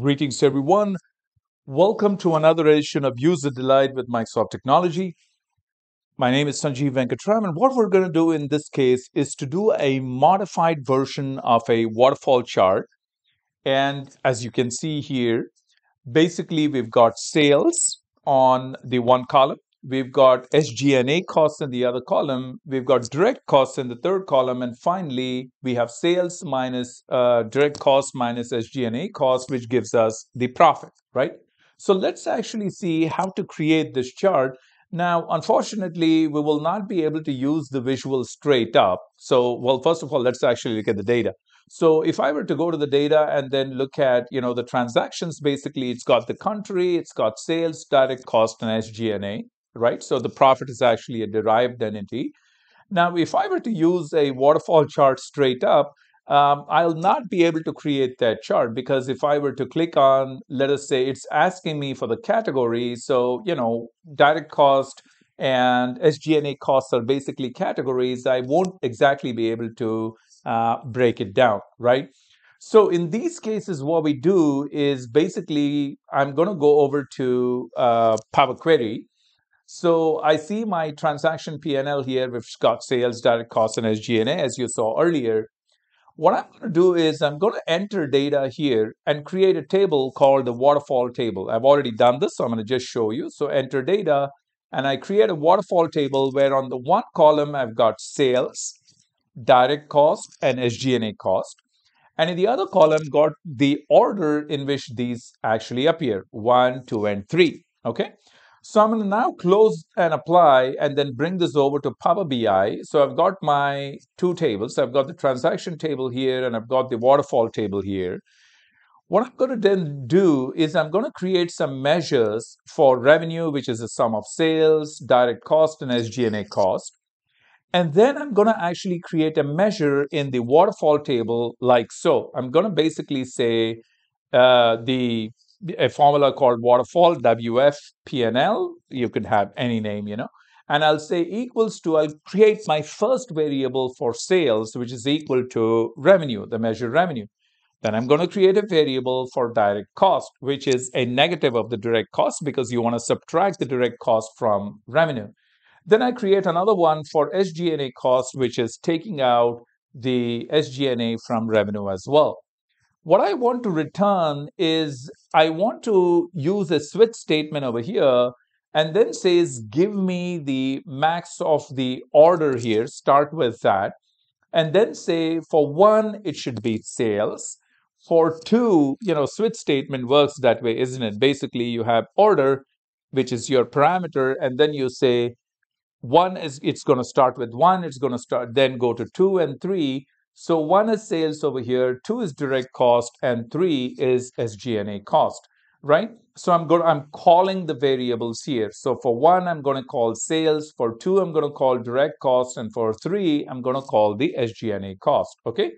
Greetings, everyone. Welcome to another edition of User Delight with Microsoft Technology. My name is Sanjiv Venkatram, and what we're going to do in this case is to do a modified version of a waterfall chart. And as you can see here, basically we've got sales on the one column, we've got SG&A costs in the other column, we've got direct costs in the third column, and finally we have sales minus uh, direct costs minus SG&A costs, which gives us the profit, right? So let's actually see how to create this chart. Now, unfortunately, we will not be able to use the visual straight up. So, well, first of all, let's actually look at the data. So if I were to go to the data and then look at, you know, the transactions, basically it's got the country, it's got sales, direct cost, and SG&A right? So the profit is actually a derived entity. Now, if I were to use a waterfall chart straight up, um, I'll not be able to create that chart because if I were to click on, let us say it's asking me for the category. So, you know, direct cost and SG&A costs are basically categories. I won't exactly be able to uh, break it down, right? So in these cases, what we do is basically, I'm going to go over to uh, Power Query so I see my transaction P&L here, which got sales, direct costs, and SG&A, as you saw earlier. What I'm going to do is I'm going to enter data here and create a table called the waterfall table. I've already done this, so I'm going to just show you. So enter data, and I create a waterfall table where on the one column I've got sales, direct cost, and SG&A cost. And in the other column, got the order in which these actually appear, one, two, and three. Okay. So I'm going to now close and apply and then bring this over to Power BI. So I've got my two tables. I've got the transaction table here and I've got the waterfall table here. What I'm going to then do is I'm going to create some measures for revenue, which is the sum of sales, direct cost, and SG&A cost. And then I'm going to actually create a measure in the waterfall table like so. I'm going to basically say uh, the a formula called waterfall WF PNL. You could have any name, you know. And I'll say equals to, I'll create my first variable for sales, which is equal to revenue, the measured revenue. Then I'm going to create a variable for direct cost, which is a negative of the direct cost because you want to subtract the direct cost from revenue. Then I create another one for SG&A cost, which is taking out the SG&A from revenue as well. What I want to return is I want to use a switch statement over here and then says, give me the max of the order here, start with that. And then say for one, it should be sales. For two, you know, switch statement works that way, isn't it? Basically, you have order, which is your parameter, and then you say one is it's going to start with one, it's going to start, then go to two and three. So one is sales over here, two is direct cost, and three is SG&A cost, right? So I'm going, I'm calling the variables here. So for one, I'm going to call sales. For two, I'm going to call direct cost, and for three, I'm going to call the SG&A cost. Okay.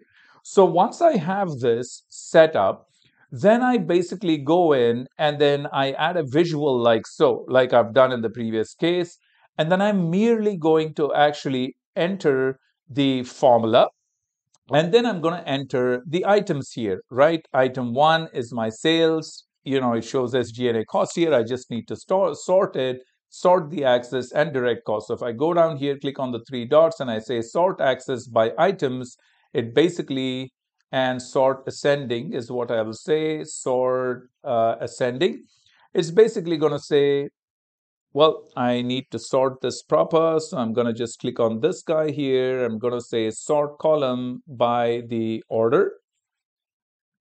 So once I have this set up, then I basically go in and then I add a visual like so, like I've done in the previous case. And then I'm merely going to actually enter the formula and then I'm going to enter the items here, right? Item one is my sales. You know, it shows SG&A cost here. I just need to store, sort it, sort the axis and direct cost. So if I go down here, click on the three dots and I say sort axis by items, it basically, and sort ascending is what I will say, sort uh, ascending. It's basically going to say well, I need to sort this proper. So I'm going to just click on this guy here. I'm going to say sort column by the order.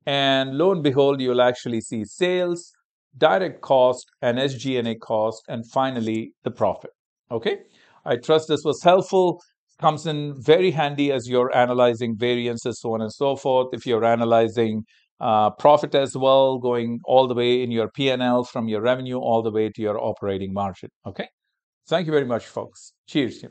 And lo and behold, you'll actually see sales, direct cost, and SG&A cost, and finally the profit. Okay. I trust this was helpful. Comes in very handy as you're analyzing variances, so on and so forth. If you're analyzing uh, profit as well, going all the way in your P&L from your revenue all the way to your operating margin. Okay. Thank you very much, folks. Cheers.